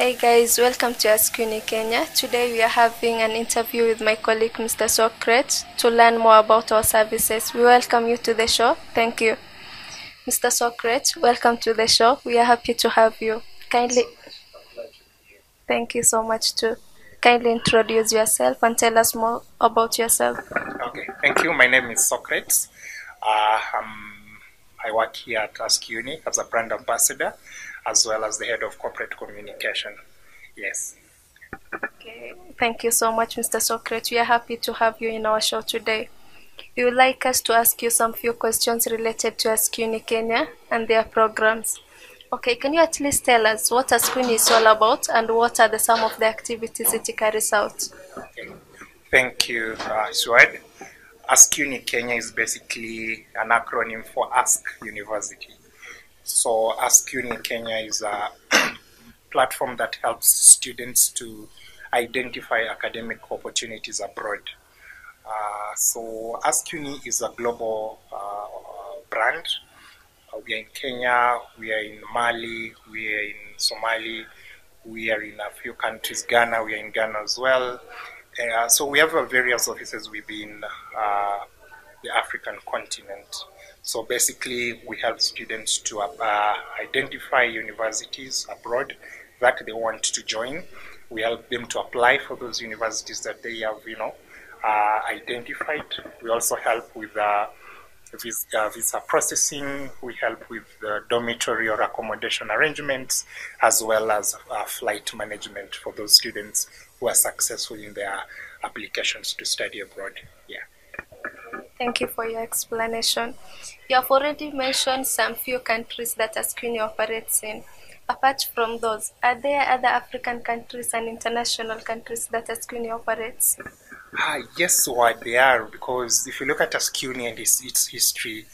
Hey guys, welcome to Ask Uni Kenya. Today we are having an interview with my colleague Mr. Socrates to learn more about our services. We welcome you to the show. Thank you. Mr. Socrates, welcome to the show. We are happy to have you. Kindly Thank you so much too. Kindly introduce yourself and tell us more about yourself. Okay, thank you. My name is Socrates. Uh, um, I work here at Ask Uni as a brand ambassador, as well as the head of corporate communication. Yes. Okay, thank you so much, Mr. Socrates. We are happy to have you in our show today. We would like us to ask you some few questions related to Ask Uni Kenya and their programs. Okay, can you at least tell us what Ask Uni is all about and what are the some of the activities it carries out? Okay. Thank you, uh, Suad. Ask Uni Kenya is basically an acronym for Ask University. So Ask Uni Kenya is a platform that helps students to identify academic opportunities abroad. Uh, so Ask Uni is a global uh, brand. Uh, we are in Kenya, we are in Mali, we are in Somali, we are in a few countries, Ghana, we are in Ghana as well. Uh, so we have uh, various offices within uh, the African continent. So basically, we help students to uh, identify universities abroad that they want to join. We help them to apply for those universities that they have, you know, uh, identified. We also help with uh, visa, visa processing. We help with dormitory or accommodation arrangements, as well as flight management for those students who are successful in their applications to study abroad. Yeah. Thank you for your explanation. You have already mentioned some few countries that Askuni operates in. Apart from those, are there other African countries and international countries that Askuni operates? Ah, yes, what they are, because if you look at Askuni and its, its history,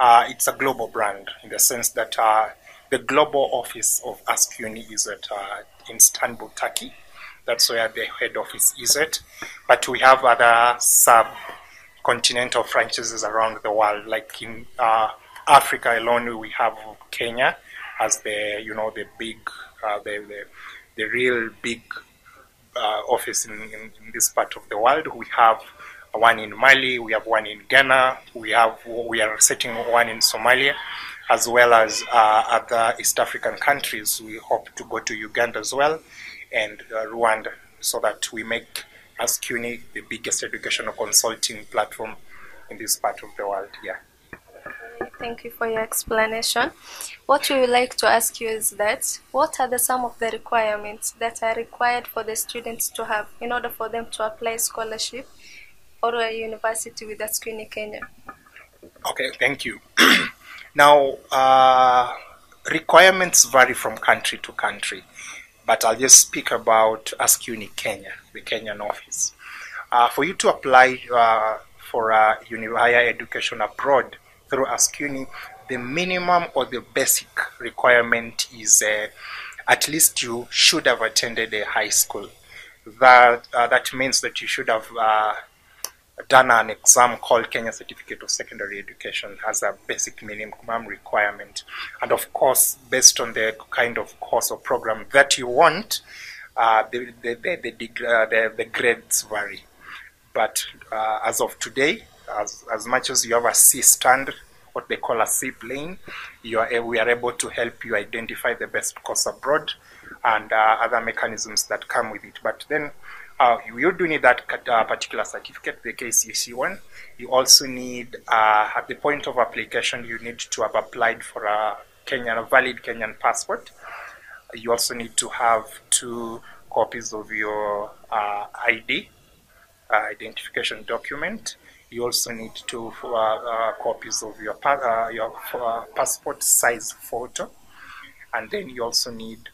uh, it's a global brand in the sense that uh, the global office of Askuni is at uh, in Istanbul, Turkey. That's where the head office is at. But we have other sub continental franchises around the world, like in uh, Africa alone, we have Kenya as the you know the big uh, the, the the real big uh, office in, in, in this part of the world. We have one in Mali, we have one in Ghana, we have we are setting one in Somalia, as well as uh, other East African countries. We hope to go to Uganda as well, and uh, Rwanda, so that we make AskUni the biggest educational consulting platform in this part of the world. Yeah. Thank you for your explanation. What we would like to ask you is that what are the some of the requirements that are required for the students to have in order for them to apply scholarship or a university with Askuni Kenya? Okay, thank you. now, uh, requirements vary from country to country, but I'll just speak about AskUni Kenya, the Kenyan office. Uh, for you to apply uh, for a uni- higher education abroad through AskUni, the minimum or the basic requirement is uh, at least you should have attended a high school. That uh, that means that you should have uh, done an exam called Kenya Certificate of Secondary Education as a basic minimum requirement. And of course, based on the kind of course or program that you want, uh, the, the, uh, the, the grades vary. But uh, as of today, as, as much as you have a C stand, what they call a C plain, you are, we are able to help you identify the best course abroad and uh, other mechanisms that come with it. But then uh, you do need that uh, particular certificate, the KCSE one. You also need, uh, at the point of application, you need to have applied for a Kenyan, a valid Kenyan passport. You also need to have two copies of your uh, ID, uh, identification document. You also need two uh, copies of your pa- your passport size photo, and then you also need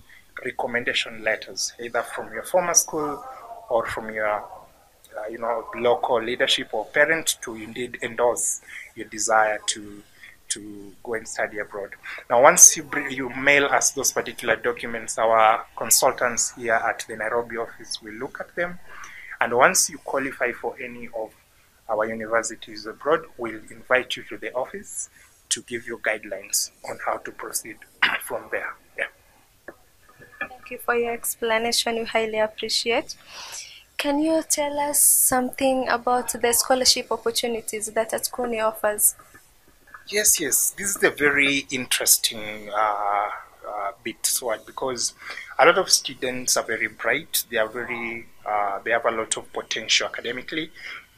recommendation letters, either from your former school or from your uh, you know local leadership or parent to indeed endorse your desire to to go and study abroad. Now, once you bring, you mail us those particular documents, our consultants here at the Nairobi office will look at them, and once you qualify for any of our universities abroad, we'll invite you to the office to give you guidelines on how to proceed from there. Yeah. You for your explanation. We highly appreciate. Can you tell us something about the scholarship opportunities that Askuni offers? Yes, yes. This is a very interesting uh, uh, bit, Swad, because a lot of students are very bright. They are very, uh, they have a lot of potential academically,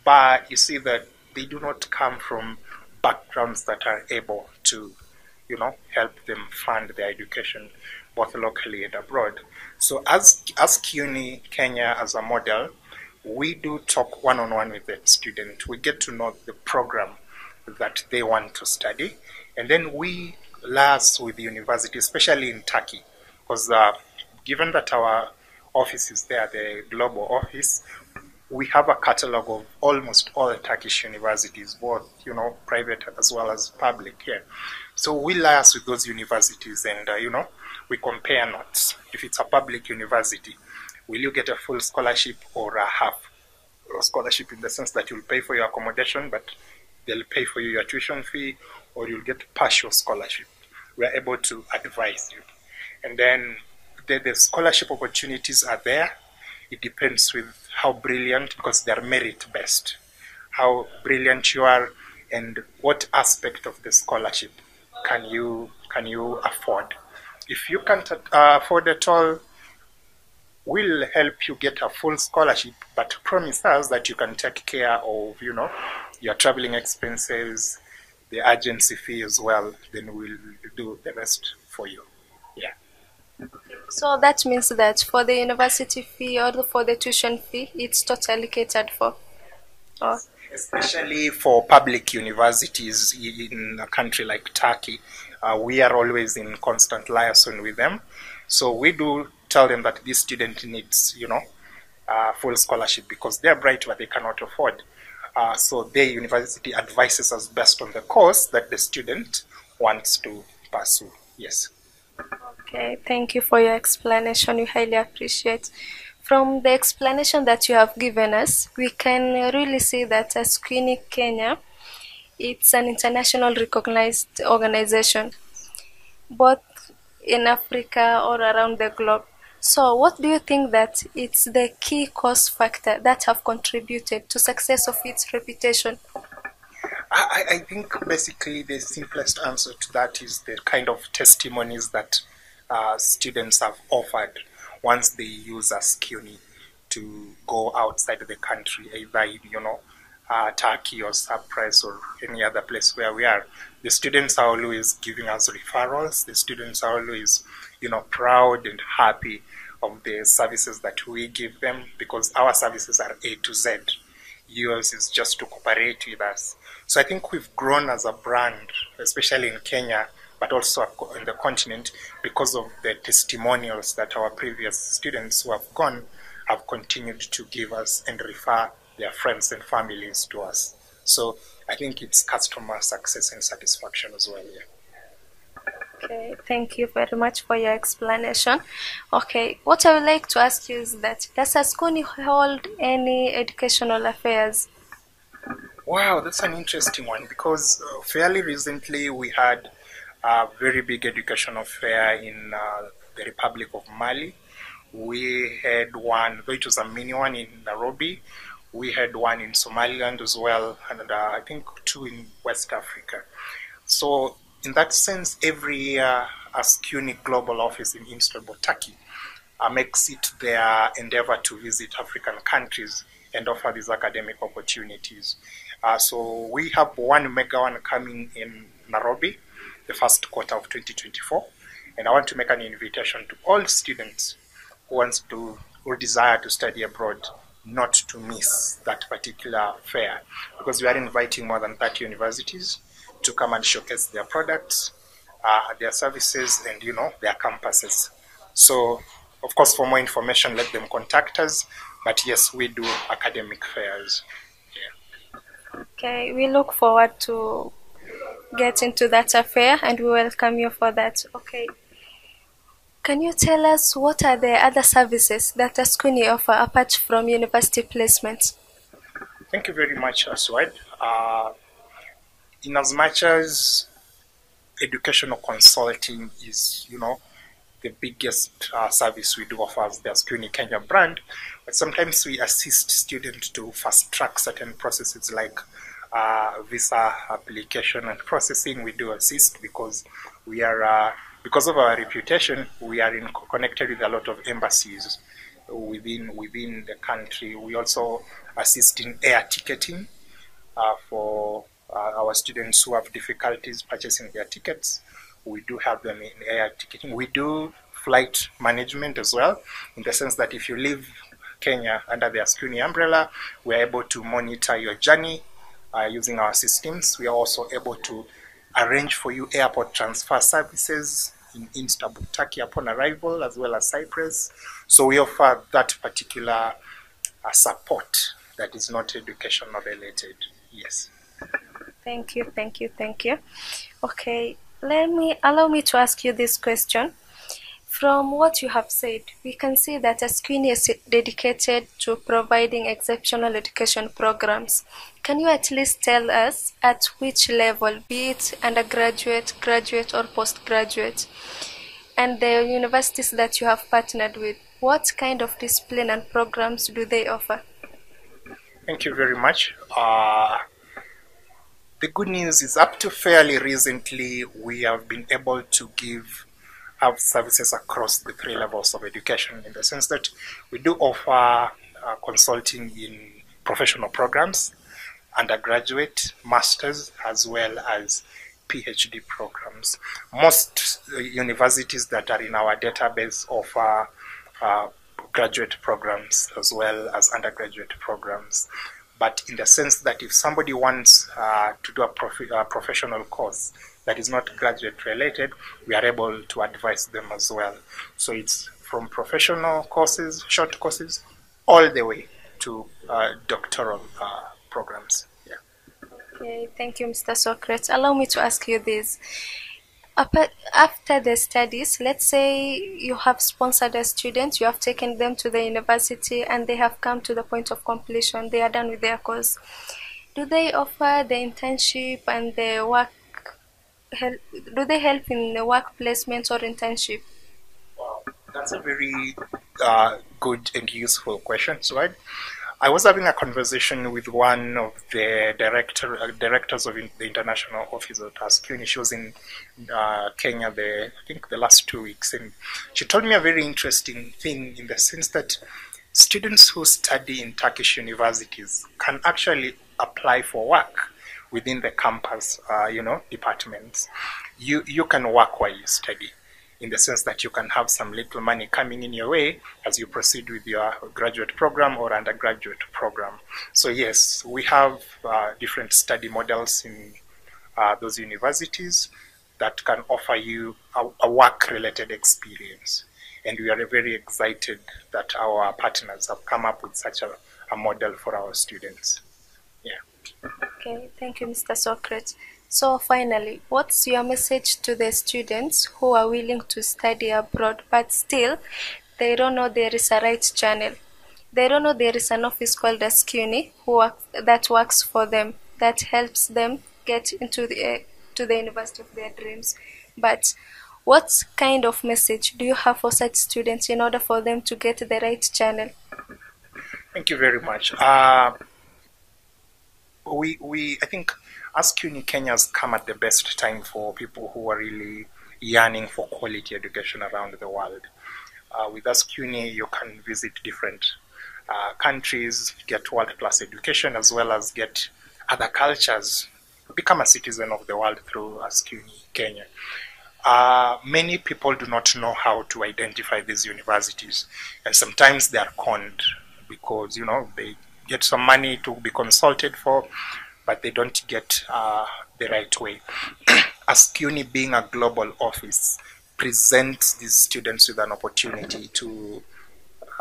but you see that they do not come from backgrounds that are able to, you know, help them fund their education both locally and abroad. So as AskUni Kenya as a model, we do talk one on one with the student. We get to know the program that they want to study, and then we liaise with the university, especially in Turkey, because uh, given that our office is there, the global office, we have a catalog of almost all Turkish universities, both you know private as well as public here. So we liaise with those universities, and uh, you know we compare notes. If it's a public university, will you get a full scholarship or a half scholarship in the sense that you'll pay for your accommodation, but they'll pay for you your tuition fee, or you'll get partial scholarship. We're able to advise you. And then the, the scholarship opportunities are there. It depends with how brilliant, because they're merit based, how brilliant you are, and what aspect of the scholarship can you can you afford. If you can't uh, afford at all, we'll help you get a full scholarship, but promise us that you can take care of, you know, your traveling expenses, the agency fee as well. Then we'll do the rest for you. Yeah. So that means that for the university fee or for the tuition fee, it's totally catered for. Or Especially for public universities in a country like Turkey, uh, we are always in constant liaison with them. So we do tell them that this student needs, you know, uh, full scholarship because they're bright but they cannot afford. Uh, so the university advises us based on the course that the student wants to pursue. Yes. Okay, thank you for your explanation. We highly appreciate. From the explanation that you have given us, we can really see that as Kenya, it's an international recognized organization, both in Africa or around the globe. So, what do you think that it's the key cause factor that have contributed to success of its reputation? I, I think basically the simplest answer to that is the kind of testimonies that uh, students have offered once they use a CUNY to go outside the country, either you know uh, Turkey or Cyprus or any other place where we are. The students are always giving us referrals. The students are always, you know, proud and happy of the services that we give them because our services are A to Z. Yours is just to cooperate with us. So I think we've grown as a brand, especially in Kenya, but also in the continent, because of the testimonials that our previous students who have gone have continued to give us and refer their friends and families to us. So I think it's customer success and satisfaction as well. Yeah. Okay, thank you very much for your explanation. Okay, what I would like to ask you is that does Askuni hold any educational affairs? Wow, that's an interesting one because uh, fairly recently we had a very big educational fair in uh, the Republic of Mali. We had one, though it was a mini one in Nairobi. We had one in Somaliland as well, and uh, I think two in West Africa. So in that sense, every year, AskUni Global Office in Istanbul, Turkey, uh, makes it their endeavor to visit African countries and offer these academic opportunities. Uh, so we have one mega one coming in Nairobi, the first quarter of 2024, and I want to make an invitation to all students who wants to or desire to study abroad not to miss that particular fair because we are inviting more than 30 universities to come and showcase their products, uh, their services, and you know their campuses. So, of course, for more information, let them contact us. But yes, we do academic fairs. Yeah. Okay, we look forward to get into that affair and we welcome you for that. Okay. Can you tell us what are the other services that Askuni offer apart from university placement? Thank you very much, Aswad. Uh, in as much as educational consulting is, you know, the biggest uh, service we do offer as the AskUni Kenya brand, but sometimes we assist students to fast track certain processes like uh, visa application and processing. We do assist because we are, uh, because of our reputation, we are in, connected with a lot of embassies within within the country. We also assist in air ticketing uh, for uh, our students who have difficulties purchasing their tickets. We do have them in air ticketing. We do flight management as well, in the sense that if you leave Kenya under the AskUni umbrella, we're able to monitor your journey uh, using our systems. We are also able to arrange for you airport transfer services in Istanbul, Turkey upon arrival, as well as Cyprus. So we offer that particular uh, support that is not educational related. Yes. Thank you, thank you, thank you. Okay, let me allow me to ask you this question. From what you have said, we can see that AskUni is dedicated to providing exceptional education programs. Can you at least tell us at which level, be it undergraduate, graduate, or postgraduate, and the universities that you have partnered with, what kind of discipline and programs do they offer? Thank you very much. Uh, the good news is up to fairly recently, we have been able to give have services across the three levels of education in the sense that we do offer uh, consulting in professional programs, undergraduate, masters, as well as PhD programs. Most uh, universities that are in our database offer uh, graduate programs as well as undergraduate programs. But in the sense that if somebody wants uh, to do a prof- uh, professional course, that is not graduate related, we are able to advise them as well. So it's from professional courses, short courses, all the way to uh, doctoral uh, programs. Yeah. Okay, thank you, Mr. Socrates. Allow me to ask you this. After the studies, let's say you have sponsored a student, you have taken them to the university, and they have come to the point of completion, they are done with their course. Do they offer the internship and the work help, do they help in the work placement or internship? Wow, that's a very uh, good and useful question, right? I was having a conversation with one of the director uh, directors of in, the international office at AskUni. She was in uh, Kenya, the I think the last two weeks, and she told me a very interesting thing in the sense that students who study in Turkish universities can actually apply for work within the campus, uh, you know, departments, you, you can work while you study in the sense that you can have some little money coming in your way as you proceed with your graduate program or undergraduate program. So yes, we have uh, different study models in uh, those universities that can offer you a, a work-related experience. And we are very excited that our partners have come up with such a, a model for our students. Yeah. Okay, thank you, Mr. Socrates. So finally, what's your message to the students who are willing to study abroad but still they don't know there is a right channel? They don't know there is an office called AskUni who work, that works for them, that helps them get into the uh, to the university of their dreams. But what kind of message do you have for such students in order for them to get the right channel? Thank you very much. Uh, we we I think AskUni Kenya has come at the best time for people who are really yearning for quality education around the world. Uh, with AskUni, you can visit different uh, countries, get world class education, as well as get other cultures, become a citizen of the world through AskUni Kenya. Uh, many people do not know how to identify these universities, and sometimes they are conned because you know they get some money to be consulted for, but they don't get uh, the right way. AskUni being a global office presents these students with an opportunity to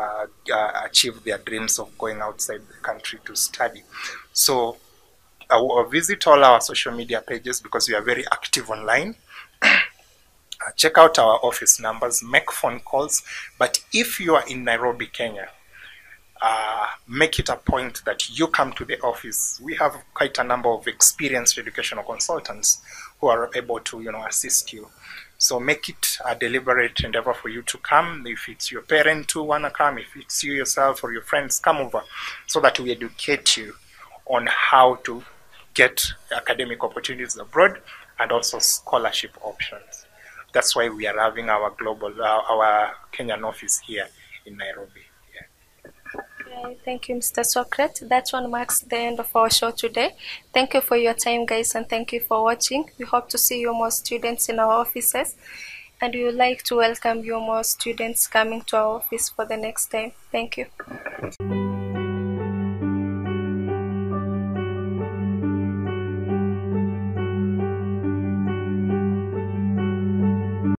uh, uh, achieve their dreams of going outside the country to study. So uh, visit all our social media pages because we are very active online. Uh, check out our office numbers, make phone calls. But if you are in Nairobi, Kenya, uh, make it a point that you come to the office. We have quite a number of experienced educational consultants who are able to, you know, assist you. So make it a deliberate endeavor for you to come. If it's your parent who wanna come, if it's you yourself or your friends, come over so that we educate you on how to get academic opportunities abroad and also scholarship options. That's why we are having our global, uh, our Kenyan office here in Nairobi. Thank you, Mr. Socrates. That one marks the end of our show today. Thank you for your time, guys, and thank you for watching. We hope to see you more students in our offices, and we would like to welcome you more students coming to our office for the next time. Thank you.